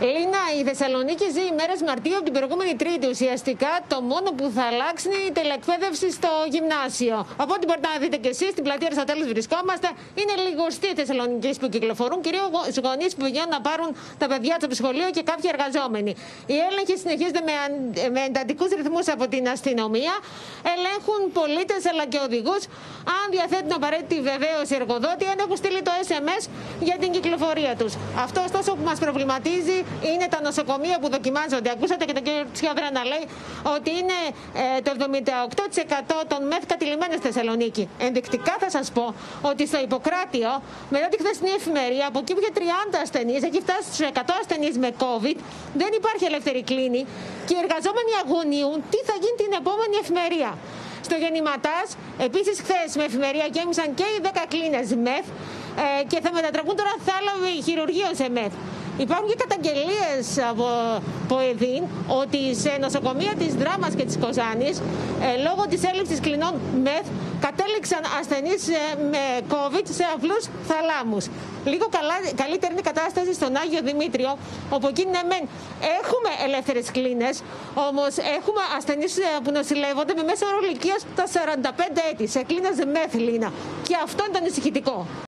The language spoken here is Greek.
Λίνα, η Θεσσαλονίκη ζει ημέρες Μαρτίου από την προηγούμενη Τρίτη. Ουσιαστικά το μόνο που θα αλλάξει είναι η τελεκπαίδευση στο γυμνάσιο. Από ό,τι μπορείτε να δείτε και εσείς, στην πλατεία Αριστοτέλους βρισκόμαστε. Είναι λιγοστοί οι Θεσσαλονίκη που κυκλοφορούν, κυρίως γονείς που πηγαίνουν να πάρουν τα παιδιά του από το σχολείο και κάποιοι εργαζόμενοι. Οι έλεγχοι συνεχίζονται με, με εντατικούς ρυθμούς από την αστυνομία. Ελέγχουν πολίτες αλλά και οδηγούς αν διαθέτουν απαραίτητη βεβαίωση εργοδότη, αν έχουν στείλει το SMS για την κυκλοφορία τους. Αυτό ωστόσο που μας προβληματίζει είναι τα νοσοκομεία που δοκιμάζονται. Ακούσατε και τον κύριο Τσιόδρα να λέει ότι είναι ε, το 78% των μεθ κατηλημένων στη Θεσσαλονίκη. Ενδεικτικά θα σας πω ότι στο Ιπποκράτιο, μετά τη χθεσινή εφημερία, από εκεί που είχε 30 ασθενείς, έχει φτάσει στους 100 ασθενείς με COVID, δεν υπάρχει ελεύθερη κλίνη και οι εργαζόμενοι αγωνίουν τι θα γίνει την επόμενη εφημερία. Στο Γεννηματάς, επίσης χθες με εφημερία γέμισαν και οι 10 κλίνες μεθ ε, και θα μετατραπούν τώρα θάλαμοι χειρουργείων σε μεθ. Υπάρχουν και καταγγελίες από ΠΟΕΔΗΝ ότι σε νοσοκομεία της Δράμας και της Κοζάνης, ε, λόγω της έλλειψης κλινών ΜΕΘ, κατέληξαν ασθενείς ε, με COVID σε απλούς θαλάμους. Λίγο καλά, καλύτερη είναι η κατάσταση στον Άγιο Δημήτριο, όπου εκεί ναι, μεν έχουμε ελεύθερες κλίνες, όμως έχουμε ασθενείς ε, που νοσηλεύονται με μέσο όρο ηλικία τα 45 έτη, σε κλίνες ΜΕΘ, Λίνα. Και αυτό είναι το ανησυχητικό.